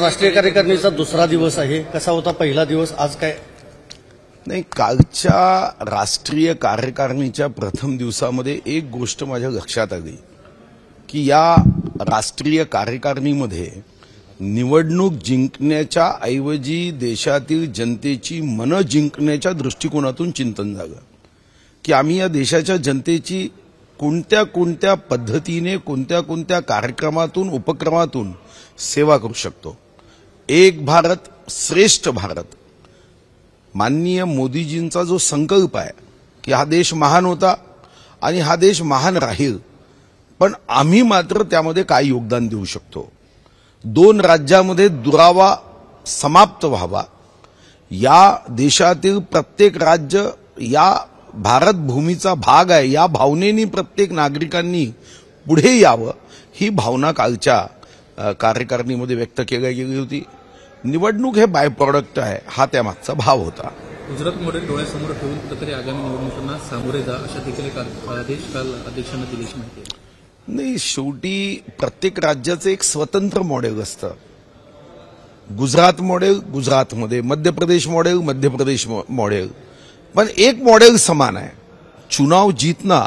राष्ट्रीय कार्यकारिणीचा दुसरा दिवस आहे. कसा होता पहिला दिवस? आज काय? नाही कालच्या राष्ट्रीय कार्यकारिणीच्या प्रथम दिवसामध्ये एक गोष्ट माझ्या लक्षात आली की या राष्ट्रीय कार्यकारिणीमध्ये निवडणूक जिंकण्याच्या ऐवजी देशातील जनतेची मनं जिंकण्याच्या दृष्टिकोनातून चिंतन झालं की आम्ही या देशाच्या जनतेची कोणत्या कोणत्या पद्धतीने कोणत्या कोणत्या कार्यक्रमातून उपक्रमातून सेवा करू शकतो. एक भारत श्रेष्ठ भारत. माननीय मोदीजींचा जो संकल्प आहे की हा देश महान होता आणि हा देश महान राहील पण आम्ही मात्र त्यामध्ये काय योगदान देऊ शकतो? दोन राज्यामध्ये दुरावा समाप्त व्हावा. या देशातील प्रत्येक राज्य या भारतभूमीचा भाग आहे या भावनेनी प्रत्येक नागरिकांनी पुढे यावं ही भावना कालच्या कार्यकारिणीमध्ये व्यक्त केली गेली होती. निवडणूक हे बाय प्रॉडक्ट आहे हा त्यामागचा भाव होता. गुजरात मॉडेल डोळ्यासमोर ठेवून प्रकारे आगामी निवडणुकांना सामोरे जा अशा देखील एक आदेश काल अध्यक्षांना दिल्याची माहिती आहे. नाही शेवटी प्रत्येक राज्याचं एक स्वतंत्र मॉडेल असतं. गुजरात मॉडेल गुजरातमध्ये मध्य प्रदेश मॉडेल मध्य प्रदेश मॉडेल पण एक मॉडेल समान है चुनाव जीतना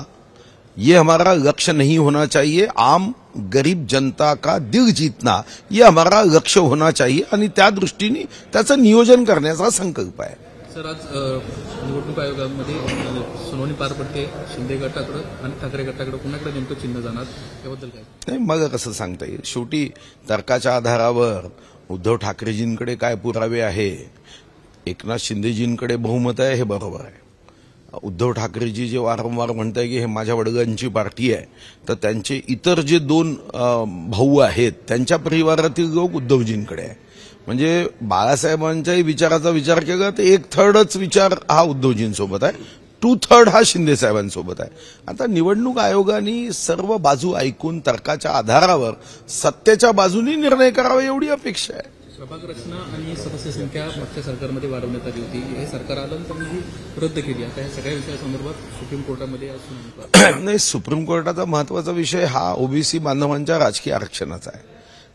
ये हमारा लक्ष्य नहीं होना चाहिए। आम गरीब जनता का दिल जीतना ये हमारा लक्ष्य होना चाहिए। आणि त्या दृष्टीने त्याचं नियोजन करण्याचा संकल्प आहे. सर आज निवडणूक आयोगामध्ये सुनावणी पार पडते. शिंदे गटाकडं आणि ठाकरे गटाकडं कुणाकडे नेमकं चिन्ह जाणार? याबद्दल काय? नाही मग कसं सांगता येईल? शेवटी तर्काच्या आधारावर उद्धव ठाकरेजींकडे काय पुरावे आहे? एकनाथ शिंदेजींकडे बहुमत आहे हे बरोबर आहे. उद्धव ठाकरेजी जे वारंवार म्हणताय की हे माझ्या वडिलांची पार्टी आहे तर त्यांचे इतर जे दोन भाऊ आहेत त्यांच्या परिवारातील लोक उद्धवजींकडे आहे. म्हणजे बाळासाहेबांच्याही विचाराचा विचार केला तर एक थर्डच विचार हा उद्धवजींसोबत आहे. टू थर्ड हा शिंदे साहेबांसोबत आहे. आता निवडणूक आयोगाने सर्व बाजू ऐकून तर्काच्या आधारावर सत्तेच्या बाजूनी निर्णय करावा एवढी अपेक्षा आहे. प्रभाग रचना आणि सदस्य संख्या मागच्या सरकारमध्ये वाढवण्यात आली होती. हे सरकार आलं त्यांनी रद्द केली. आता या सगळ्या विषयासंदर्भात सुप्रीम कोर्टामध्ये नाही सुप्रीम कोर्टाचा महत्त्वाचा विषय हा ओबीसी बांधवांच्या राजकीय आरक्षणाचा आहे.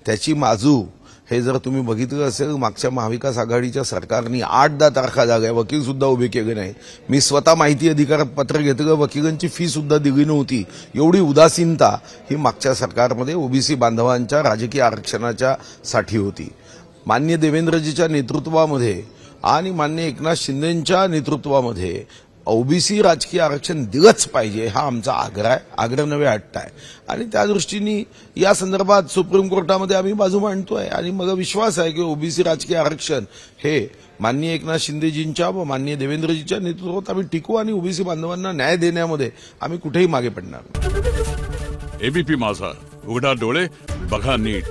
त्याची माजू हे जर तुम्ही बघितलं असेल मागच्या महाविकास आघाडीच्या सरकारने आठ दहा तारखा जागा वकील सुद्धा उभे केले नाही मी स्वतः माहिती अधिकार पत्र घेतलं वकिलांची फी सुद्धा दिली नव्हती. एवढी उदासीनता ही मागच्या सरकारमध्ये ओबीसी बांधवांच्या राजकीय आरक्षणाच्या साठी होती. मान्य देवेंद्रजीच्या नेतृत्वामध्ये आणि मान्य एकनाथ शिंदेच्या नेतृत्वामध्ये ओबीसी राजकीय आरक्षण दिलंच पाहिजे हा आमचा आग्रह आहे आग्रह नव्हे हट्ट आहे. आणि त्या दृष्टीने या संदर्भात सुप्रीम कोर्टामध्ये आम्ही बाजू मांडतोय. आणि मला विश्वास आहे की ओबीसी राजकीय आरक्षण हे माननीय एकनाथ शिंदेजींच्या व माननीय देवेंद्रजीच्या नेतृत्वात आम्ही टिकू आणि ओबीसी बांधवांना न्याय देण्यामध्ये आम्ही कुठेही मागे पडणार एबीपी माझा उघडा डोळे बघा नीट.